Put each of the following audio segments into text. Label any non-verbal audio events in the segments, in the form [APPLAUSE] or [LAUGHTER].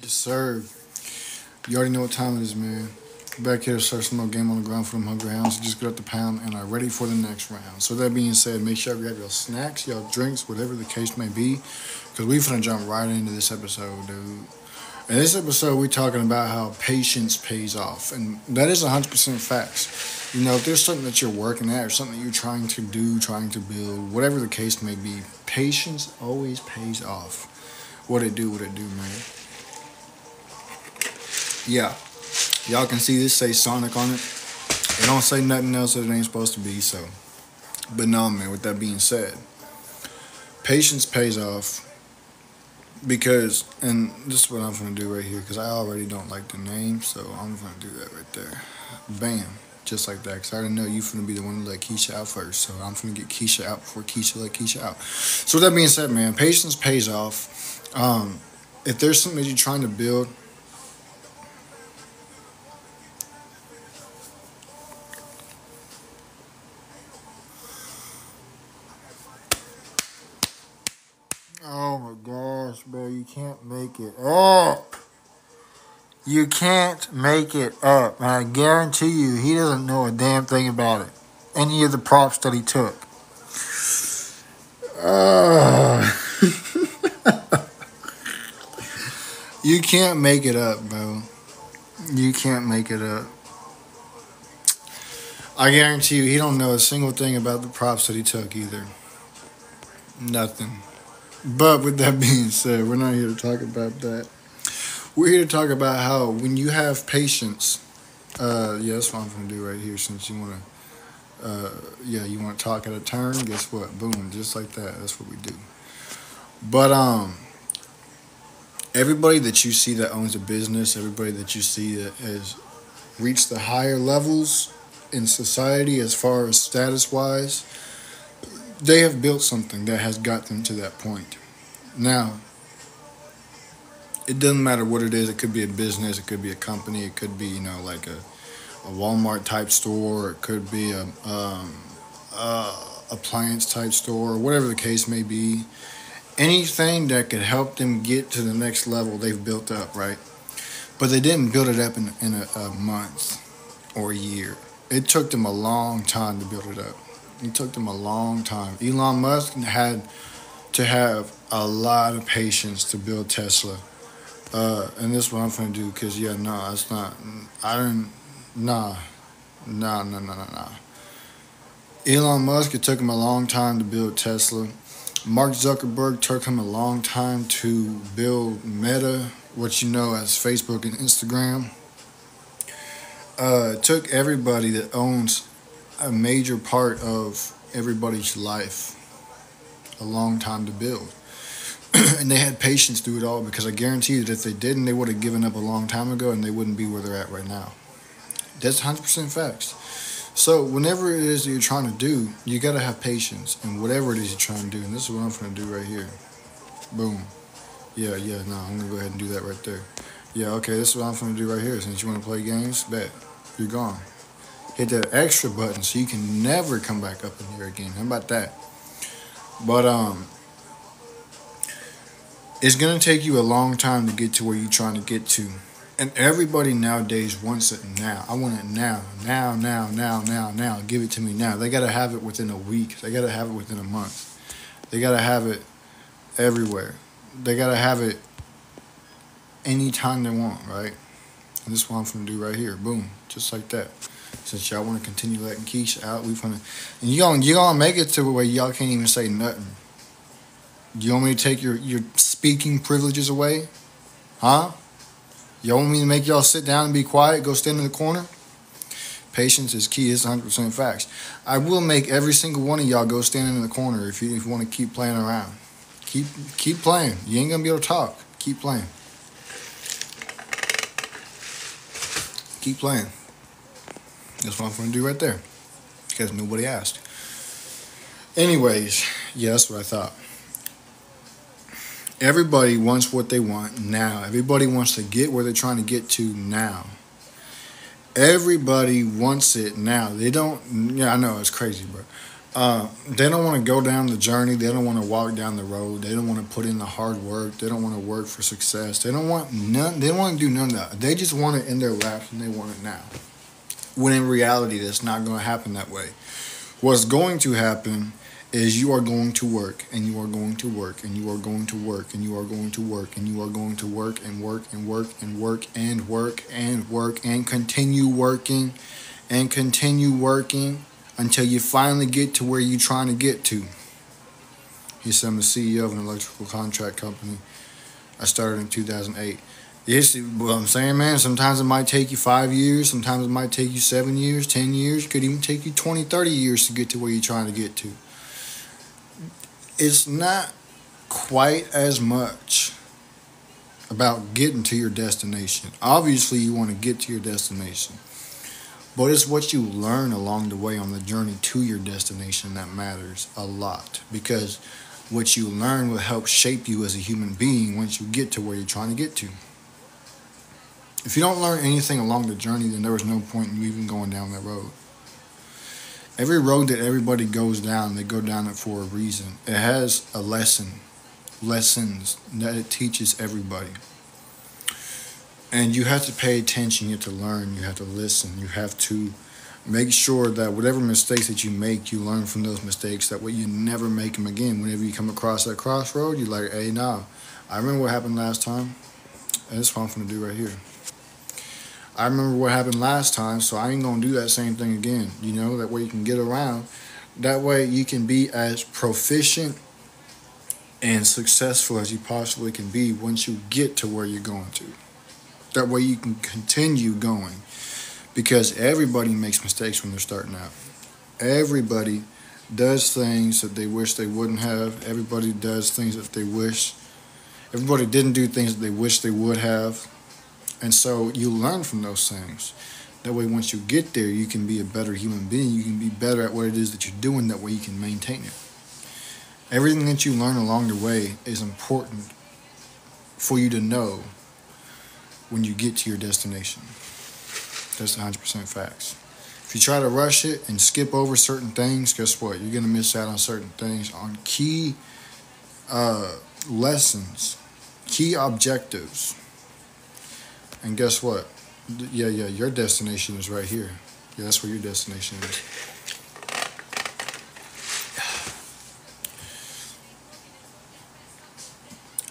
Yes, sir. You already know what time it is, man. Back here to start some more game on the ground for them hungry hounds. Just got the pound and are ready for the next round. So that being said, make sure you grab your snacks, your drinks, whatever the case may be, because we finna jump right into this episode, dude. In this episode, we're talking about how patience pays off, and that is 100% facts. You know, if there's something that you're working at or something that you're trying to do, trying to build, whatever the case may be, patience always pays off. What it do, what it do, man. Yeah. Y'all can see this say Sonic on it. It don't say nothing else that it ain't supposed to be, so. But no, man, with that being said, patience pays off because, and this is what I'm going to do right here because I already don't like the name, so I'm going to do that right there. Bam. Just like that, because I already know you're going to be the one to let Keisha out first. So I'm going to get Keisha out before Keisha let Keisha out. So with that being said, man, patience pays off. Um, if there's something that you're trying to build, can't make it up. You can't make it up. And I guarantee you, he doesn't know a damn thing about it. Any of the props that he took. Uh, [LAUGHS] you can't make it up, bro. You can't make it up. I guarantee you, he don't know a single thing about the props that he took either. Nothing. But with that [LAUGHS] being said, we're not here to talk about that. We're here to talk about how when you have patience, uh, yeah, that's what I'm gonna do right here. Since you wanna, uh, yeah, you wanna talk at a turn. Guess what? Boom, just like that. That's what we do. But um, everybody that you see that owns a business, everybody that you see that has reached the higher levels in society as far as status wise they have built something that has got them to that point. Now, it doesn't matter what it is. It could be a business, it could be a company, it could be you know like a, a Walmart type store, it could be a um, uh, appliance type store, whatever the case may be. Anything that could help them get to the next level, they've built up, right? But they didn't build it up in, in a, a month or a year. It took them a long time to build it up. It took them a long time. Elon Musk had to have a lot of patience to build Tesla. Uh, and this is what I'm gonna do because yeah, no, it's not. I didn't. Nah, nah, nah, nah, nah, nah. Elon Musk. It took him a long time to build Tesla. Mark Zuckerberg took him a long time to build Meta, what you know as Facebook and Instagram. Uh, it took everybody that owns a major part of everybody's life a long time to build. [CLEARS THROAT] and they had patience through it all because I guarantee you that if they didn't, they would have given up a long time ago and they wouldn't be where they're at right now. That's 100% facts. So, whenever it is that you're trying to do, you got to have patience and whatever it is you're trying to do. And this is what I'm going to do right here. Boom. Yeah, yeah, no, I'm going to go ahead and do that right there. Yeah, okay, this is what I'm going to do right here. Since you want to play games, bet. You're gone hit that extra button so you can never come back up in here again. How about that? But um it's gonna take you a long time to get to where you're trying to get to. And everybody nowadays wants it now. I want it now, now, now, now, now, now. Give it to me now. They gotta have it within a week. They gotta have it within a month. They gotta have it everywhere. They gotta have it anytime they want, right? And this is what I'm gonna do right here. Boom. Just like that since y'all want to continue letting Keisha out, we to, and you gonna you gonna make it to where y'all can't even say nothing. You want me to take your your speaking privileges away, huh? You want me to make y'all sit down and be quiet, go stand in the corner? Patience is key. It's 100% facts. I will make every single one of y'all go stand in the corner if you, if you want to keep playing around. Keep keep playing. You ain't gonna be able to talk. Keep playing. Keep playing. That's what I'm going to do right there. Because nobody asked. Anyways, yeah, that's what I thought. Everybody wants what they want now. Everybody wants to get where they're trying to get to now. Everybody wants it now. They don't. Yeah, I know it's crazy, but uh, they don't want to go down the journey. They don't want to walk down the road. They don't want to put in the hard work. They don't want to work for success. They don't want none. They don't want to do none of that. They just want it in their laps and they want it now. When in reality, that's not going to happen that way. What's going to happen is you are going to work and you are going to work and you are going to work and you are going to work and you are going to work and work and work and work and work and work and continue working and continue working until you finally get to where you're trying to get to. He said, I'm the CEO of an electrical contract company. I started in 2008. Yes, what I'm saying, man, sometimes it might take you five years, sometimes it might take you seven years, 10 years, could even take you 20, 30 years to get to where you're trying to get to. It's not quite as much about getting to your destination. Obviously, you want to get to your destination. But it's what you learn along the way on the journey to your destination that matters a lot because what you learn will help shape you as a human being once you get to where you're trying to get to. If you don't learn anything along the journey, then there was no point in you even going down that road. Every road that everybody goes down, they go down it for a reason. It has a lesson, lessons that it teaches everybody and you have to pay attention you have to learn you have to listen you have to make sure that whatever mistakes that you make you learn from those mistakes that way you never make them again whenever you come across that crossroad you're like hey now i remember what happened last time and that's what i'm to do right here i remember what happened last time so i ain't to do that same thing again you know that way you can get around that way you can be as proficient and successful as you possibly can be once you get to where you're going to that way you can continue going. Because everybody makes mistakes when they're starting out. Everybody does things that they wish they wouldn't have. Everybody does things that they wish. Everybody didn't do things that they wish they would have. And so you learn from those things. That way, once you get there, you can be a better human being. You can be better at what it is that you're doing. That way, you can maintain it. Everything that you learn along the way is important for you to know when you get to your destination. That's 100% facts. If you try to rush it and skip over certain things, guess what? You're going to miss out on certain things, on key uh, lessons, key objectives. And guess what? Yeah, yeah, your destination is right here. Yeah, that's where your destination is.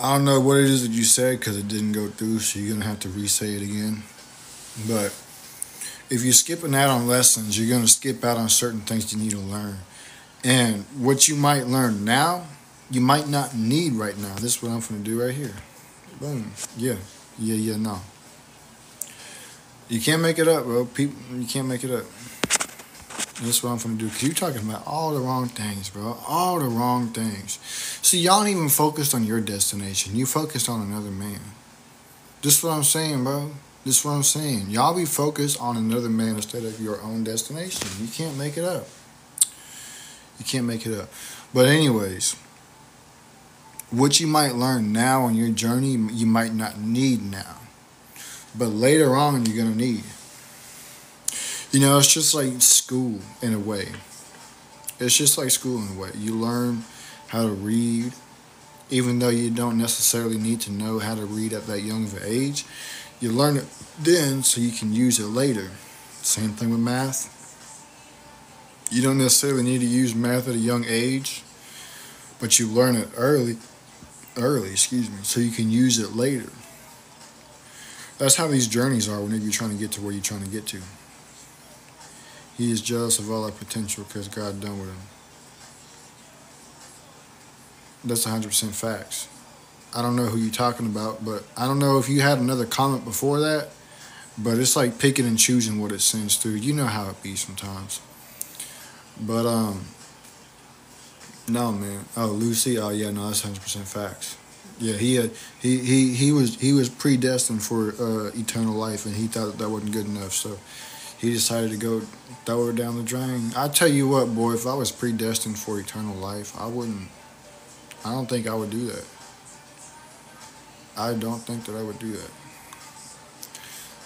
I don't know what it is that you said because it didn't go through, so you're gonna have to re-say it again. But if you're skipping out on lessons, you're gonna skip out on certain things you need to learn. And what you might learn now, you might not need right now. This is what I'm gonna do right here. Boom. Yeah. Yeah, yeah, no. You can't make it up, bro. People you can't make it up. That's what I'm gonna do. Cause you're talking about all the wrong things, bro. All the wrong things. See, y'all ain't even focused on your destination. You focused on another man. This is what I'm saying, bro. This is what I'm saying. Y'all be focused on another man instead of your own destination. You can't make it up. You can't make it up. But anyways, what you might learn now on your journey, you might not need now. But later on, you're gonna need. You know, it's just like school in a way. It's just like school in a way. You learn how to read, even though you don't necessarily need to know how to read at that young of an age. You learn it then so you can use it later. Same thing with math. You don't necessarily need to use math at a young age, but you learn it early, early, excuse me, so you can use it later. That's how these journeys are whenever you're trying to get to where you're trying to get to. He is jealous of all our potential because God done with him. That's 100% facts. I don't know who you're talking about, but I don't know if you had another comment before that, but it's like picking and choosing what it sends through. You know how it be sometimes. But, um, no, man. Oh, Lucy. Oh, yeah, no, that's 100% facts. Yeah, he had, he, he, he was he was predestined for uh, eternal life, and he thought that, that wasn't good enough. So he decided to go throw her down the drain. I tell you what, boy, if I was predestined for eternal life, I wouldn't. I don't think I would do that. I don't think that I would do that.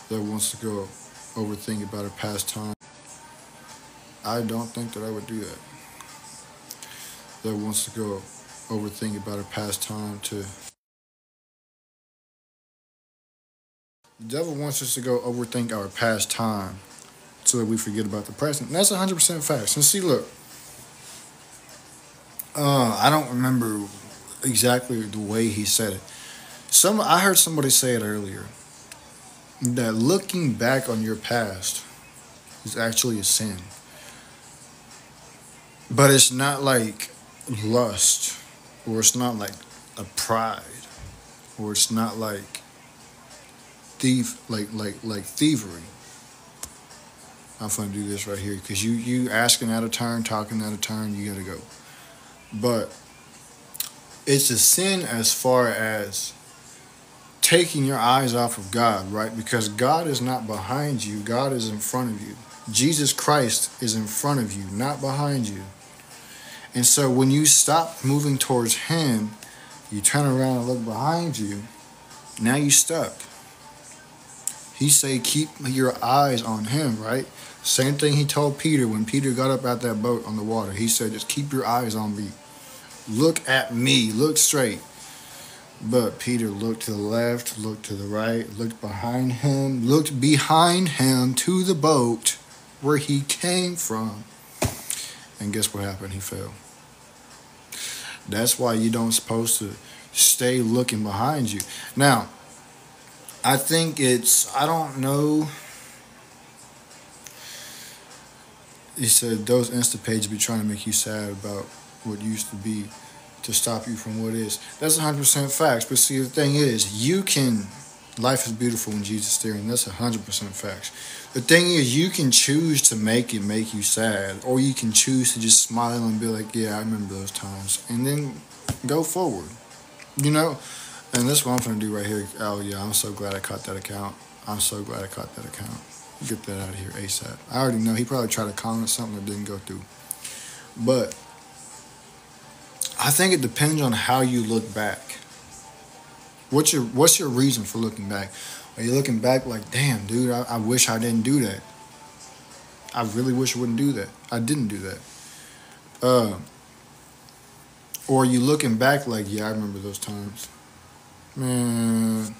That wants to go overthink about a past time. I don't think that I would do that. that wants to go overthink about our past time to the devil wants us to go overthink our past time so that we forget about the present. And that's 100% facts. And see, look, uh, I don't remember exactly the way he said it. Some I heard somebody say it earlier that looking back on your past is actually a sin. But it's not like lust, or it's not like a pride, or it's not like thief, like like like thievery. I'm gonna do this right here because you you asking out of turn, talking out of turn, you gotta go. But it's a sin as far as taking your eyes off of God, right? Because God is not behind you, God is in front of you. Jesus Christ is in front of you, not behind you. And so when you stop moving towards Him, you turn around and look behind you, now you stuck. He say keep your eyes on Him, right? Same thing he told Peter when Peter got up out that boat on the water. He said, just keep your eyes on me. Look at me. Look straight. But Peter looked to the left, looked to the right, looked behind him, looked behind him to the boat where he came from. And guess what happened? He fell. That's why you don't supposed to stay looking behind you. Now, I think it's I don't know. He said those Insta pages be trying to make you sad about what used to be to stop you from what is. That's 100% facts. But see, the thing is, you can. Life is beautiful when Jesus is there, and that's 100% facts. The thing is, you can choose to make it make you sad, or you can choose to just smile and be like, yeah, I remember those times, and then go forward. You know? And that's what I'm going to do right here. Oh, yeah, I'm so glad I caught that account. I'm so glad I caught that account. Get that out of here ASAP. I already know he probably tried to comment something that didn't go through. But I think it depends on how you look back. What's your What's your reason for looking back? Are you looking back like, damn, dude, I, I wish I didn't do that. I really wish I wouldn't do that. I didn't do that. Uh, or are you looking back like, yeah, I remember those times. Man.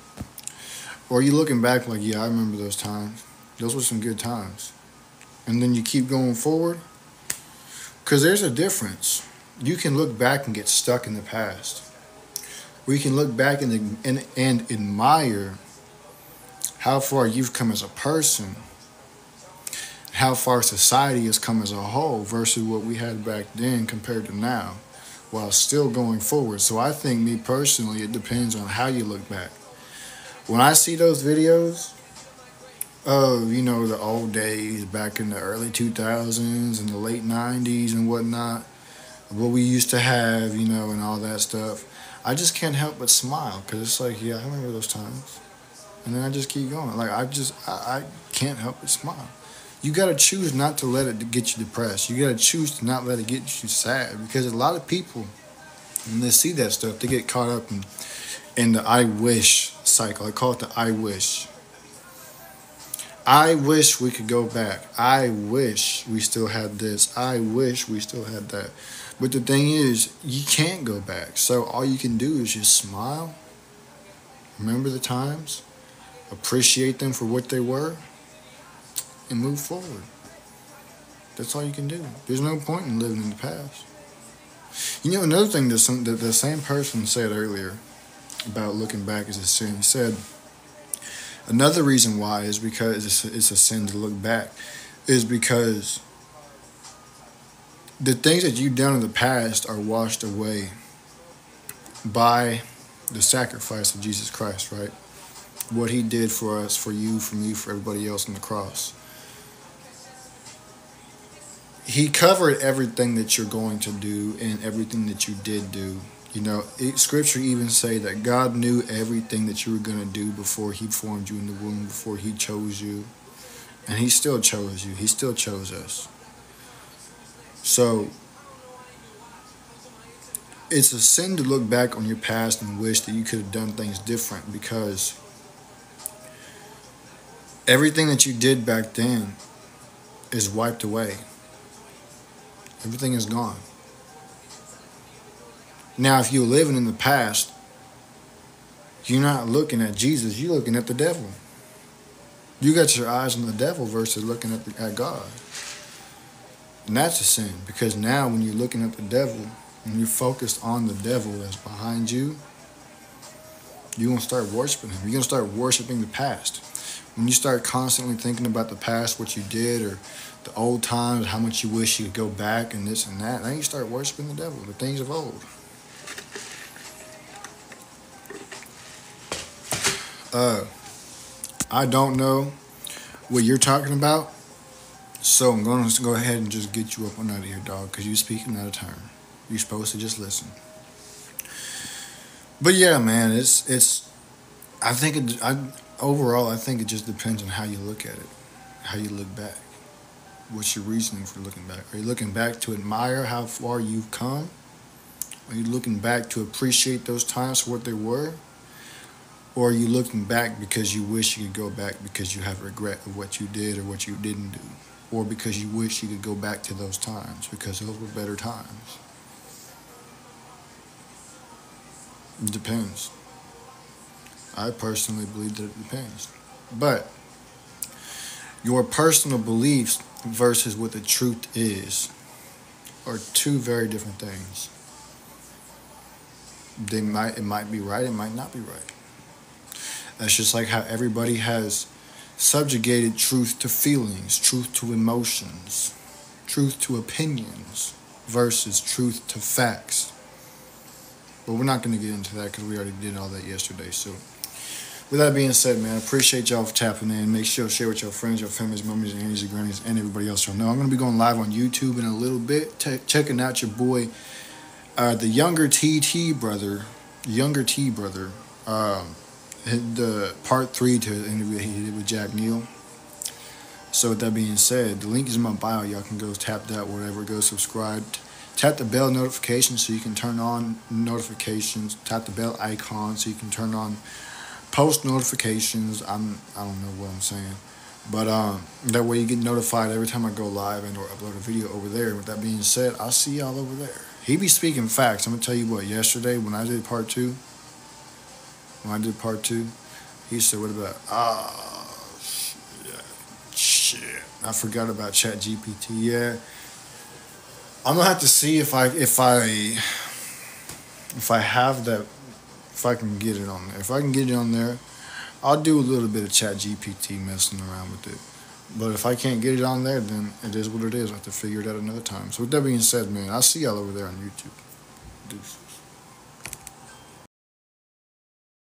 Or are you looking back like, yeah, I remember those times. Those were some good times. And then you keep going forward. Because there's a difference. You can look back and get stuck in the past. We can look back and, and, and admire how far you've come as a person, how far society has come as a whole versus what we had back then compared to now, while still going forward. So I think, me personally, it depends on how you look back. When I see those videos of, you know, the old days back in the early 2000s and the late 90s and whatnot, what we used to have, you know, and all that stuff, I just can't help but smile because it's like, yeah, I remember those times and then I just keep going. Like I just I, I can't help but smile. You gotta choose not to let it get you depressed. You gotta choose to not let it get you sad because a lot of people when they see that stuff, they get caught up in in the I wish cycle. I call it the I wish. I wish we could go back. I wish we still had this. I wish we still had that. But the thing is, you can't go back. So all you can do is just smile. Remember the times appreciate them for what they were, and move forward. That's all you can do. There's no point in living in the past. You know, another thing that, some, that the same person said earlier about looking back is a sin, he said, another reason why is because it's it's a sin to look back, is because the things that you've done in the past are washed away by the sacrifice of Jesus Christ, right? what he did for us, for you, for me, for everybody else on the cross. He covered everything that you're going to do and everything that you did do. You know, it, scripture even say that God knew everything that you were going to do before he formed you in the womb, before he chose you. And he still chose you. He still chose us. So it's a sin to look back on your past and wish that you could have done things different because everything that you did back then is wiped away. Everything is gone. Now, if you're living in the past, you're not looking at Jesus, you're looking at the devil. You got your eyes on the devil versus looking at, the, at God. And that's a sin because now when you're looking at the devil and you're focused on the devil that's behind you, you're going to start worshiping him. You're going to start worshiping the past. When you start constantly thinking about the past, what you did, or the old times, how much you wish you could go back and this and that, then you start worshiping the devil, the things of old. Uh, I don't know what you're talking about, so I'm going to go ahead and just get you up on out of here, dog, because you're speaking out of turn. You're supposed to just listen. But yeah, man, it's it's. I think it. I overall, I think it just depends on how you look at it, how you look back. What's your reasoning for looking back? Are you looking back to admire how far you've come? Are you looking back to appreciate those times for what they were? Or are you looking back because you wish you could go back because you have regret of what you did or what you didn't do? Or because you wish you could go back to those times because those were better times? It depends. I personally believe that it depends. But your personal beliefs versus what the truth is are two very different things. They might it might be right, it might not be right. That's just like how everybody has subjugated truth to feelings, truth to emotions, truth to opinions versus truth to facts. But we're not going to get into that because we already did all that yesterday. So, with that being said, man, I appreciate y'all for tapping in. Make sure to share with your friends, your families, mummies, and aunties, and grannies, and everybody else you know. I'm going to be going live on YouTube in a little bit, t- checking out your boy, uh, the younger TT brother, younger T brother. Um, the part three to the interview he did with Jack Neel. So with that being said, the link is in my bio. Y'all can go tap that wherever. Go subscribe. Tap the bell notification so you can turn on notifications. Tap the bell icon so you can turn on post notifications. I'm I don't know what I'm saying, but um, that way you get notified every time I go live and or upload a video over there. With that being said, I'll see y'all over there. He be speaking facts. I'm gonna tell you what. Yesterday when I did part two when I did part two, he said, "What about ah shit, shit? I forgot about Chat GPT. Yeah, I'm gonna have to see if I if I if I have that if I can get it on there. If I can get it on there, I'll do a little bit of Chat GPT messing around with it. But if I can't get it on there, then it is what it is. I have to figure it out another time. So with that being said, man, I'll see y'all over there on YouTube. Deuce.